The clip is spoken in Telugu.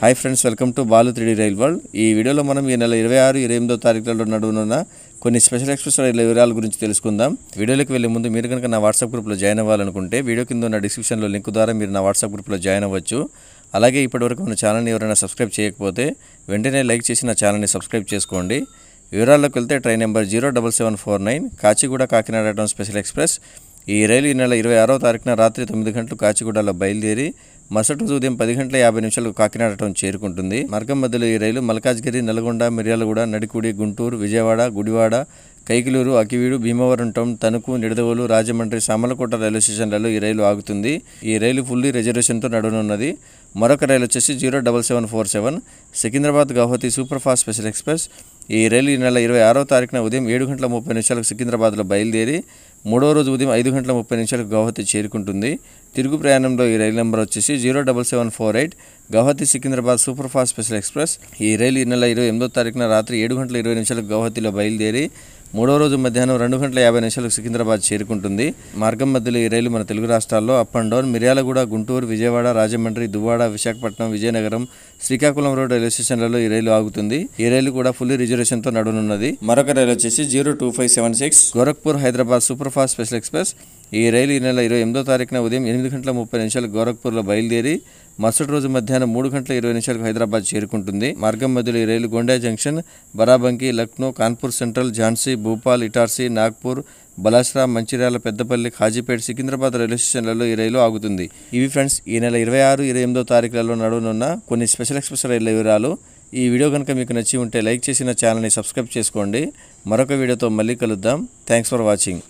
Hi friends welcome to Balu three D rail world ఈ వీడియోలో మనం ఈ నెల ఇరవై ఆరు ఇరవై ఎనిమిదో తారీఖులలో నడువునున్న కొన్ని స్పెషల్ ఎక్స్ప్రెస్ రైళ్ళ వివరాల గురించి తెలుసుకుందాం. వీడియోలోకి వెళ్ళే ముందు మీరు కనుక నా వాట్సాప్ గ్రూప్లో జాయిన్ అవ్వాలనుకుంటే వీడియో కింద ఉన్న డిస్క్రిప్షన్లో లింక్ ద్వారా మీరు నా వాట్సాప్ గ్రూప్లో జాయిన్ అవ్వచ్చు. అలాగే ఇప్పటివరకు మన ఛానల్ని ఎవరైనా సబ్స్క్రైబ్ చేయకపోతే వెంటనే లైక్ చేసి నా ఛానల్ని సబ్స్క్రైబ్ చేసుకోండి. వివరాల్లోకి వెళ్తే train number zero double seven four nine Kacheguda Kakinada special express ఈ రైలు ఈ నెల ఇరవై ఆరో తారీఖున రాత్రి తొమ్మిది గంటలు కాచిగూడలో బయలుదేరి మరుసటి రోజు ఉదయం పది గంటల యాభై నిమిషాలకు కాకినాడ టౌన్ చేరుకుంటుంది. మార్గం మధ్యలో ఈ రైలు మల్కాజ్గిరి నల్గొండ మిర్యాలగూడ నడికుడి గుంటూరు విజయవాడ గుడివాడ కైకిలూరు అకివీడు భీమవరం టౌన్ తణుకు నిడదవోలు రాజమండ్రి సామలకోట రైల్వే స్టేషన్లలో ఈ రైలు ఆగుతుంది. ఈ రైలు ఫుల్లీ రిజర్వేషన్తో నడవనున్నది. మరొక రైలు వచ్చేసి zero double seven four seven Secunderabad Guwahati superfast special express. ఈ రైలు ఈ నెల ఇరవై ఆరో తారీఖున ఉదయం ఏడు గంటల ముప్పై నిమిషాలకు సికింద్రాబాద్లో బయలుదేరి మూడో రోజు ఉదయం ఐదు గంటల ముప్పై నిమిషాలకు గౌహతి చేరుకుంటుంది. తిరుగు ప్రయాణంలో ఈ రైలు నెంబర్ వచ్చేసి zero double seven four eight Guwahati Secunderabad superfast special express. ఈ రైలు ఈ నెల ఇరవై ఎనిమిదో తారీఖున రాత్రి ఏడు గంటల ఇరవై నిమిషాలకు గౌహతిలో బయలుదేరి మూడో రోజు మధ్యాహ్నం రెండు గంటల యాభై నిమిషాలకు సికింద్రాబాద్ చేరుకుంటుంది. మార్గం మధ్యలో ఈ రైలు మన తెలుగు రాష్ట్రాల్లో up and down Miryalaguda Guntur Vijayawada Rajahmundry Duvvada Visakhapatnam Vizianagaram Srikakulam road railway స్టేషన్లలో ఈ రైలు ఆగుతుంది. ఈ రైలు కూడా ఫుల్ రిజర్వేషన్తో నడవనున్నది. మరొక రైలు వచ్చేసి zero two five seven six Gorakhpur Hyderabad superfast special express. ఈ రైలు ఈ నెల ఇరవై ఎనిమిదో తారీఖున ఉదయం ఎనిమిది గంటల ముప్పై నిమిషాలకు గోరఖ్పూర్లో బయలుదేరి మరుసటి రోజు మధ్యాహ్నం మూడు గంటల ఇరవై నిమిషాలకు హైదరాబాద్ చేరుకుంటుంది. మార్గం మధ్యలో ఈ రైలు Gonda junction Barabanki Lucknow Kanpur central Jhansi Bhopal Itarsi Nagpur Balharshah Mancherial Peddapalli Kazipet Secunderabad railway స్టేషన్లలో ఈ రైలు ఆగుతుంది. ఇవి ఫ్రెండ్స్ ఈ నెల ఇరవై ఆరు ఇరవై ఎనిమిదో తారీఖులలో నడవనున్న కొన్ని స్పెషల్ ఎక్స్ప్రెస్ రైళ్ళ వివరాలు. ఈ వీడియో కనుక మీకు నచ్చి ఉంటే లైక్ చేసిన ఛానల్ని సబ్స్క్రైబ్ చేసుకోండి. మరొక వీడియోతో మళ్ళీ కలుద్దాం. Thanks for watching.